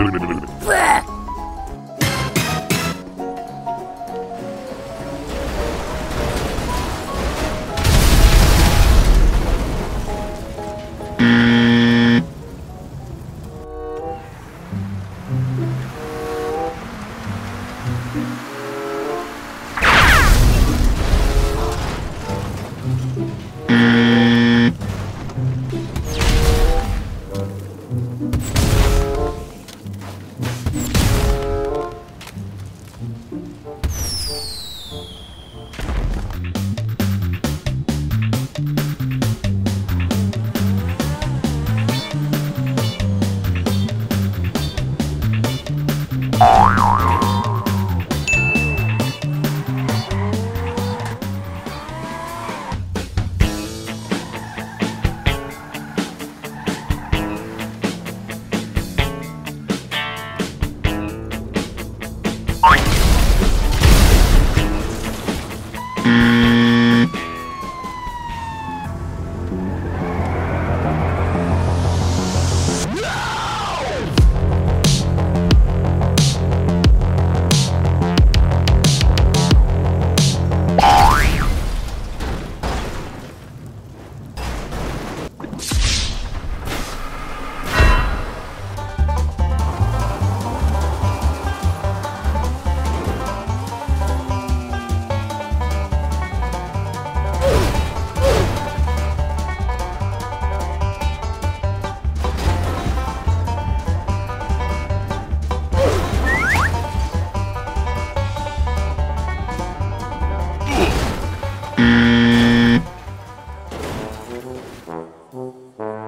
Blah. Música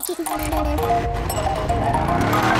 Thank you.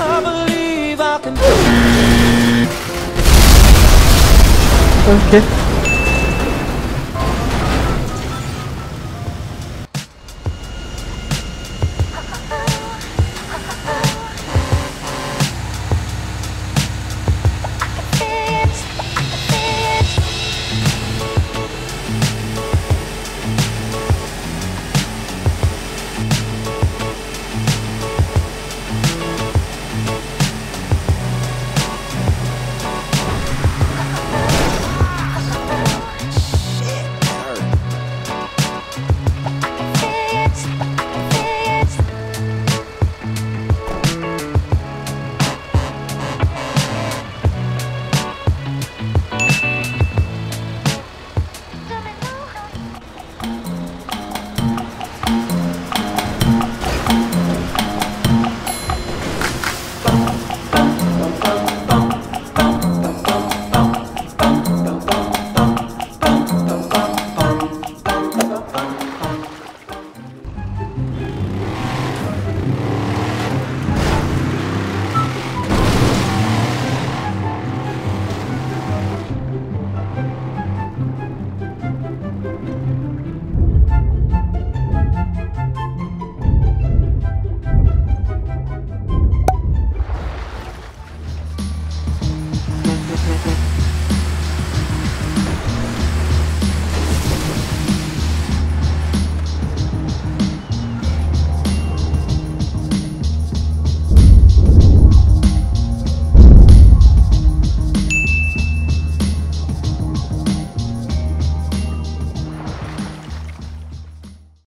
I believe I can do Okay.